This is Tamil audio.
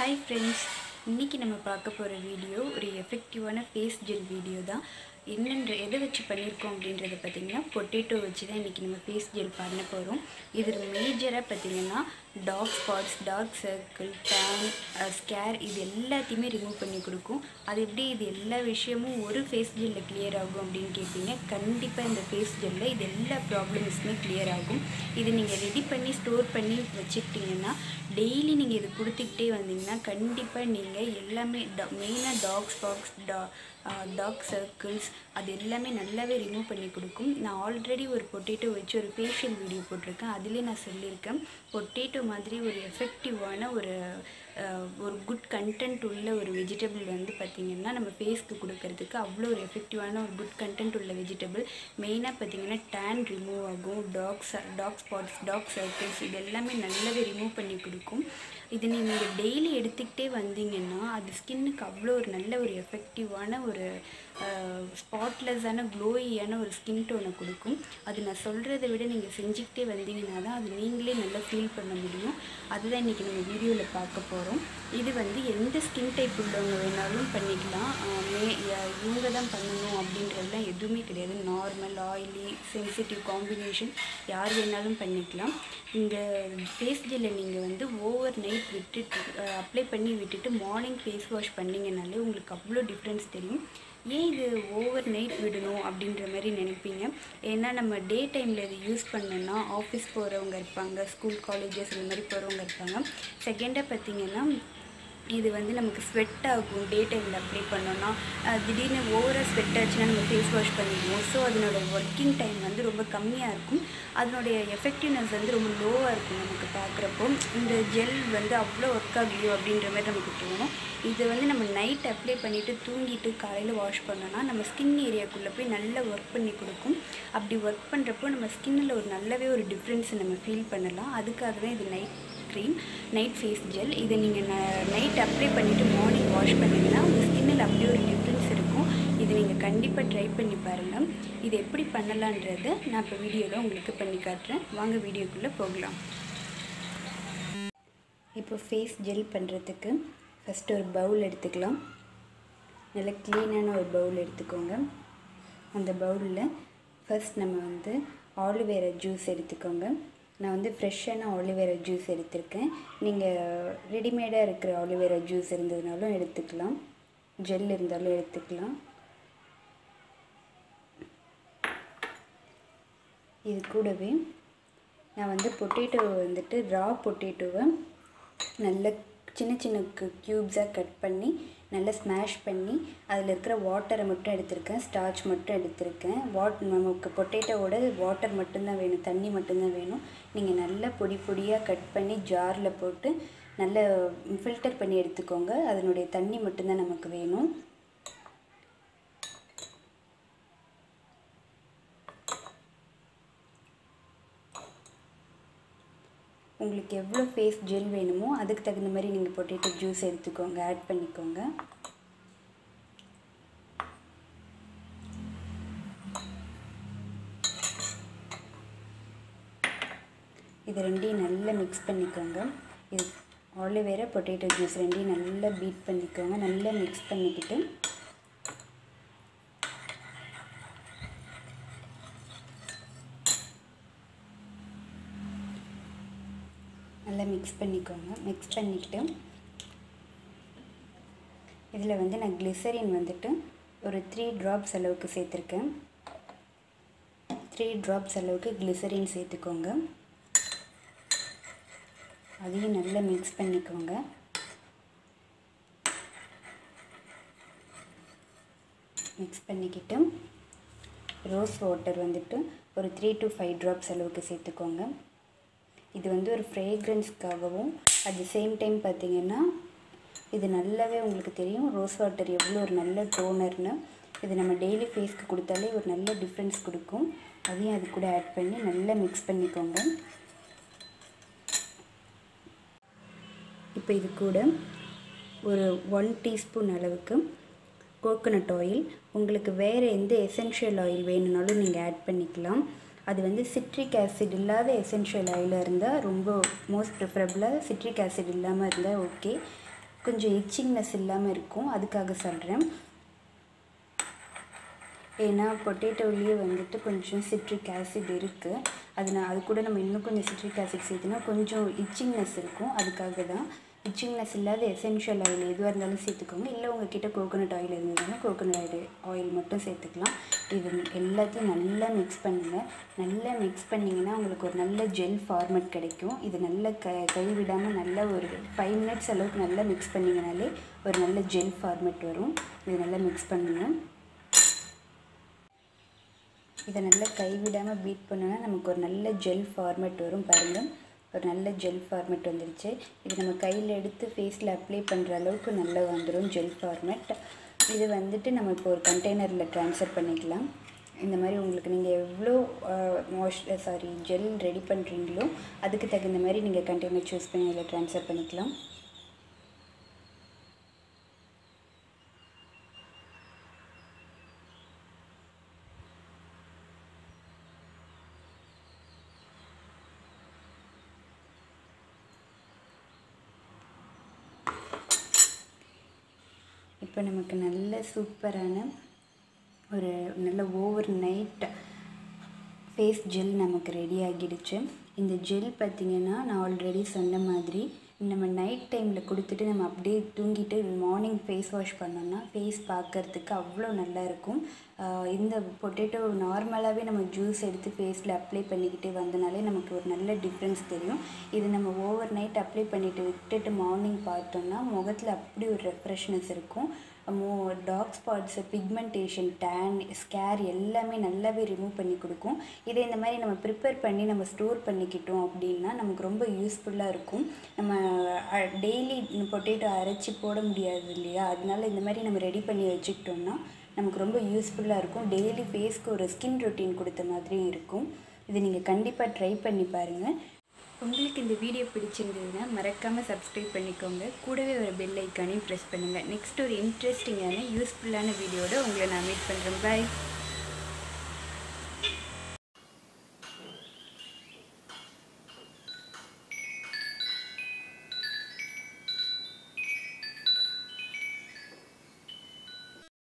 ஹாய் ஃப்ரெண்ட்ஸ் இன்றைக்கி நம்ம பார்க்க போகிற வீடியோ ஒரு எஃபெக்டிவான ஃபேஸ் ஜெல் வீடியோ தான். என்னென்ற எதை வச்சு பண்ணியிருக்கோம் அப்படின்றத பார்த்திங்கன்னா பொட்டேட்டோ வச்சு தான் இன்றைக்கி நம்ம ஃபேஸ் ஜெல் பண்ண போகிறோம் இதில் மேஜராக பார்த்திங்கன்னா dark spots dark circle tan scar இது எல்லாத்தையுமே ரிமூவ் பண்ணி கொடுக்கும். அது எப்படி? இது எல்லா விஷயமும் ஒரு ஃபேஸ் ஜெல்லில் கிளியர் ஆகும் அப்படின்னு கேட்பீங்க கண்டிப்பாக இந்த ஃபேஸ் ஜெல்லில் இது எல்லா ப்ராப்ளம்ஸுமே கிளியர் ஆகும். இது நீங்கள் ரெடி பண்ணி ஸ்டோர் பண்ணி வச்சுக்கிட்டிங்கன்னா டெய்லி நீங்கள் இது கொடுத்துக்கிட்டே வந்தீங்கன்னா கண்டிப்பாக நீங்கள் எல்லாமே மெயினாக டாக் பாக்ஸ் டா டார்க் சர்க்கிள்ஸ் அது எல்லாமே நல்லாவே ரிமூவ் பண்ணி கொடுக்கும். நான் ஆல்ரெடி ஒரு பொட்டேட்டோ வச்சு ஒரு ஃபேஷியல் வீடியோ போட்டிருக்கேன். அதிலே நான் சொல்லியிருக்கேன். பொட்டேட்டோ மாதிரி ஒரு எஃபெக்டிவான ஒரு ஒரு குட் கண்டென்ட் உள்ள ஒரு வெஜிடபிள் வந்து பார்த்திங்கன்னா நம்ம ஃபேஸ்க்கு கொடுக்கறதுக்கு அவ்வளோ ஒரு எஃபெக்டிவான ஒரு குட் கண்டென்ட் உள்ள வெஜிடபிள் மெயினாக பார்த்திங்கன்னா டேன் ரிமூவ் ஆகும் டாக்ஸ் டாக் ஸ்பாட்ஸ் டாக் சர்க்கிள்ஸ் இது எல்லாமே நல்லாவே ரிமூவ் பண்ணி கொடுக்கும். இது நீங்கள் டெய்லி எடுத்துக்கிட்டே வந்தீங்கன்னா அது ஸ்கின்னுக்கு அவ்வளோ ஒரு நல்ல ஒரு எஃபெக்டிவான ஒரு ஸ்பாட்லெஸ்ஸான க்ளோயியான ஒரு ஸ்கின் டோனை கொடுக்கும். அது நான் சொல்கிறத விட நீங்கள் செஞ்சுக்கிட்டே வந்தீங்கன்னா தான் அது நீங்களே நல்லா ஃபீல் பண்ண முடியும். அதுதான் இன்றைக்கி நம்ம வீடியோவில் பார்க்க போகிறோம் இது வந்து எந்த ஸ்கின் டைப் உள்ளவங்க வேணாலும் பண்ணிக்கலாம். மே இவங்க தான் பண்ணணும் அப்படின்றதுலாம் எதுவுமே கிடையாது. நார்மல் ஆயிலி சென்சிட்டிவ் காம்பினேஷன் யார் வேணாலும் பண்ணிக்கலாம். இந்த ஃபேஸ் ஜெல்லை நீங்கள் வந்து ஓவர் நைட் விட்டுட்டு அப்ளை பண்ணி விட்டுட்டு மார்னிங் ஃபேஸ் வாஷ் பண்ணிங்கனாலே உங்களுக்கு அவ்வளோ டிஃப்ரென்ஸ் தெரியும். ஏன் இது ஓவர் நைட் விடணும் அப்படின்ற மாதிரி நினைப்பீங்க? ஏன்னா நம்ம டே டைமில் இது யூஸ் பண்ணோன்னா ஆஃபீஸ் போகிறவங்க இருப்பாங்க ஸ்கூல் காலேஜஸ் இந்த மாதிரி போகிறவங்க இருப்பாங்க. செகண்டாக பார்த்தீங்கன்னா இது வந்து நமக்கு ஸ்வெட் ஆகும் டே டைமில் அப்ளை பண்ணோன்னா திடீர்னு ஓவராக ஸ்வெட் ஆச்சுன்னா நம்ம ஃபேஸ் வாஷ் பண்ணிடுவோம். ஸோ அதனோட ஒர்க்கிங் டைம் வந்து ரொம்ப கம்மியாக இருக்கும். அதனுடைய எஃபெக்டிவ்னஸ் வந்து ரொம்ப லோவாக இருக்கும் நமக்கு பார்க்குறப்போ இந்த ஜெல் வந்து அவ்வளோ ஒர்க் ஆகலையோ அப்படின்ற மாதிரி நமக்கு தோணும். இதை வந்து நம்ம நைட் அப்ளை பண்ணிவிட்டு தூங்கிட்டு காலையில் வாஷ் பண்ணோன்னா நம்ம ஸ்கின் ஏரியாக்குள்ளே போய் நல்லா ஒர்க் பண்ணி கொடுக்கும். அப்படி ஒர்க் பண்ணுறப்போ நம்ம ஸ்கின்னில் ஒரு நல்லாவே ஒரு டிஃப்ரென்ஸை நம்ம ஃபீல் பண்ணலாம். அதுக்காக தான் இது night cream night face gel இதை நீங்கள் நைட் அப்ளை பண்ணிவிட்டு மார்னிங் வாஷ் பண்ணிங்கன்னா உங்கள் ஸ்கின்னில் அப்படியே ஒரு டிஃப்ரென்ஸ் இருக்கும். இதை நீங்கள் கண்டிப்பாக ட்ரை பண்ணி பாருங்கள் இது எப்படி பண்ணலான்றதை நான் இப்போ வீடியோவில் உங்களுக்கு பண்ணி காட்டுறேன். வாங்க வீடியோக்குள்ளே போகலாம். இப்போ ஃபேஸ் ஜெல் பண்ணுறதுக்கு ஃபஸ்ட்டு ஒரு பவுல் எடுத்துக்கலாம். நல்லா க்ளீனான ஒரு பவுல் எடுத்துக்கோங்க. அந்த பவுலில் ஃபஸ்ட் நம்ம வந்து ஆலுவேரா ஜூஸ் எடுத்துக்கோங்க. நான் வந்து ஃப்ரெஷ்ஷான ஆலிவேரா ஜூஸ் எடுத்திருக்கேன். நீங்கள் ரெடிமேடாக இருக்கிற ஆலிவேரா ஜூஸ் இருந்ததுனாலும் எடுத்துக்கலாம். ஜெல் இருந்தாலும் எடுத்துக்கலாம். இது கூடவே நான் வந்து பொட்டேட்டோவை வந்துட்டு ரா பொட்டேட்டோவை நல்ல சின்ன சின்ன க்யூப்ஸாக கட் பண்ணி நல்லா ஸ்மாஷ் பண்ணி அதில் இருக்கிற வாட்டரை மட்டும் எடுத்திருக்கேன். ஸ்டார்ச் மட்டும் எடுத்திருக்கேன். வாட் நமக்கு பொட்டேட்டோவோட வாட்டர் மட்டும்தான் வேணும். தண்ணி மட்டும்தான் வேணும். நீங்கள் நல்லா பொடி பொடியாக கட் பண்ணி ஜாரில் போட்டு நல்லா ஃபில்டர் பண்ணி எடுத்துக்கோங்க. அதனுடைய தண்ணி மட்டும்தான் நமக்கு வேணும். உங்களுக்கு எவ்வளோ ஃபேஸ் ஜெல் வேணுமோ அதுக்கு தகுந்த மாதிரி நீங்கள் பொட்டேட்டோ ஜூஸ் எடுத்துக்கோங்க ஆட் பண்ணிக்கோங்க. இது ரெண்டையும் நல்லா மிக்ஸ் பண்ணிக்கோங்க. இது ஆலிவேரா பொட்டேட்டோ ஜூஸ் ரெண்டையும் நல்லா பீட் பண்ணிக்கோங்க நல்லா மிக்ஸ் பண்ணிக்கிட்டு நல்லா மிக்ஸ் பண்ணிக்கோங்க. மிக்ஸ் பண்ணிக்கிட்டு இதில் வந்து நான் கிளிசரின் வந்துட்டு ஒரு த்ரீ ட்ராப்ஸ் அளவுக்கு சேர்த்துருக்கேன். த்ரீ ட்ராப்ஸ் அளவுக்கு கிளிசரின் சேர்த்துக்கோங்க. அதையும் நல்லா மிக்ஸ் பண்ணிக்கோங்க. மிக்ஸ் பண்ணிக்கிட்டு ரோஸ் வாட்டர் வந்துட்டு ஒரு த்ரீ டு ஃபைவ் ட்ராப்ஸ் அளவுக்கு சேர்த்துக்கோங்க. இது வந்து ஒரு ஃப்ரேக்ரன்ஸ்க்காகவும் அட் த சேம் டைம் பார்த்தீங்கன்னா இது நல்லாவே உங்களுக்கு தெரியும். ரோஸ் வாட்டர் எவ்வளோ ஒரு நல்ல டோனர்னு இது நம்ம டெய்லி ஃபேஸ்க்கு கொடுத்தாலே ஒரு நல்ல டிஃப்ரென்ஸ் கொடுக்கும். அதையும் அது கூட ஆட் பண்ணி நல்லா மிக்ஸ் பண்ணிக்கோங்க. இப்போ இது கூட ஒரு ஒன் டீஸ்பூன் அளவுக்கு கோகோனட் ஆயில் உங்களுக்கு வேறு எந்த எசென்ஷியல் ஆயில் வேணும்னாலும் நீங்கள் ஆட் பண்ணிக்கலாம். அது வந்து சிட்ரிக் ஆசிட் இல்லாத எசென்ஷியல் ஆயிலாக இருந்தால் ரொம்ப மோஸ்ட் ப்ரிஃபரபிளாக சிட்ரிக் ஆசிட் இல்லாமல் இருந்தால் ஓகே கொஞ்சம் இச்சிங்னஸ் இல்லாமல் இருக்கும். அதுக்காக சொல்கிறேன் ஏன்னா பொட்டேட்டோலேயே வந்துட்டு கொஞ்சம் சிட்ரிக் ஆசிட் இருக்குது அது நான் அது கூட நம்ம இன்னும் கொஞ்சம் சிட்ரிக் ஆசிட் சேர்த்துனா கொஞ்சம் இச்சிங்னஸ் இருக்கும். அதுக்காக தான் இச்சிங்னஸ் இல்லாத எசென்ஷியல் ஆயில் எதுவாக இருந்தாலும் சேர்த்துக்கோங்க. இல்லை உங்ககிட்ட கோகோனட் ஆயில் இருந்ததுன்னா கோகோனட் ஆயில் ஆயில் மட்டும் சேர்த்துக்கலாம். இது எல்லாத்தையும் நல்லா மிக்ஸ் பண்ணுங்கள் நல்லா மிக்ஸ் பண்ணிங்கன்னா உங்களுக்கு ஒரு நல்ல ஜெல் ஃபார்மேட் கிடைக்கும். இது நல்லா க கைவிடாமல் நல்ல ஒரு ஃபைவ் மினிட்ஸ் அளவுக்கு நல்லா மிக்ஸ் பண்ணிங்கனாலே ஒரு நல்ல ஜெல் ஃபார்மேட் வரும். இது நல்லா மிக்ஸ் பண்ணுங்கள் இதை நல்லா கைவிடாமல் பீட் பண்ணோன்னா நமக்கு ஒரு நல்ல ஜெல் ஃபார்மேட் வரும் பாருங்கள் ஒரு நல்ல ஜெல் ஃபார்மேட் வந்துருச்சு. இது நம்ம கையில் எடுத்து ஃபேஸில் அப்ளை பண்ணுற அளவுக்கு நல்லா வந்துடும் ஜெல் ஃபார்மேட் இது வந்துட்டு நம்ம இப்போ ஒரு கண்டெய்னரில் ட்ரான்ஸ்ஃபர் பண்ணிக்கலாம். இந்த மாதிரி உங்களுக்கு நீங்கள் எவ்வளோ வாஷ் சாரி ஜெல் ரெடி பண்ணுறீங்களோ அதுக்கு தகுந்த மாதிரி நீங்கள் கண்டெய்னர் சூஸ் பண்ணி அதில் ட்ரான்ஸ்ஃபர் பண்ணிக்கலாம். இப்போ நமக்கு நல்ல சூப்பரான ஒரு நல்ல ஓவர் நைட் ஃபேஸ் ஜெல் நமக்கு ரெடி ஆகிடுச்சு. இந்த ஜெல் பார்த்திங்கன்னா நான் ஆல்ரெடி சொன்ன மாதிரி நம்ம நைட் டைமில் கொடுத்துட்டு நம்ம அப்படியே தூங்கிட்டு மார்னிங் ஃபேஸ் வாஷ் பண்ணோம்னா ஃபேஸ் பார்க்கறதுக்கு அவ்வளோ நல்லா இருக்கும். இந்த பொட்டேட்டோ நார்மலாகவே நம்ம ஜூஸ் எடுத்து ஃபேஸில் அப்ளை பண்ணிக்கிட்டு வந்தனாலே நமக்கு ஒரு நல்ல டிஃப்ரென்ஸ் தெரியும். இது நம்ம ஓவர் நைட் அப்ளை பண்ணிவிட்டு விட்டுட்டு மார்னிங் பார்த்தோம்னா முகத்தில் அப்படி ஒரு ரெஃப்ரெஷ்னஸ் இருக்கும். மோ dark spots pigmentation tan scar எல்லாமே நல்லாவே ரிமூவ் பண்ணி கொடுக்கும். இதை இந்த மாதிரி நம்ம ப்ரிப்பேர் பண்ணி நம்ம ஸ்டோர் பண்ணிக்கிட்டோம் அப்படின்னா நமக்கு ரொம்ப யூஸ்ஃபுல்லாக இருக்கும். நம்ம டெய்லி பொட்டேட்டோ அரைச்சி போட முடியாது இல்லையா? அதனால இந்த மாதிரி நம்ம ரெடி பண்ணி வச்சுக்கிட்டோம்னா நமக்கு ரொம்ப யூஸ்ஃபுல்லாக இருக்கும். டெய்லி ஃபேஸ்க்கு ஒரு ஸ்கின் ரொட்டீன் கொடுத்த மாதிரியும் இருக்கும். இது நீங்கள் கண்டிப்பாக ட்ரை பண்ணி பாருங்கள் உங்களுக்கு இந்த வீடியோ பிடிச்சிருந்ததுன்னா மறக்காமல் சப்ஸ்கிரைப் பண்ணிக்கோங்க. கூடவே ஒரு பெல் ஐக்கானையும் ப்ரெஸ் பண்ணுங்கள் நெக்ஸ்ட் ஒரு இன்ட்ரெஸ்டிங்கான யூஸ்ஃபுல்லான வீடியோட உங்களை நான் மீட் பண்ணுறேன் பாய்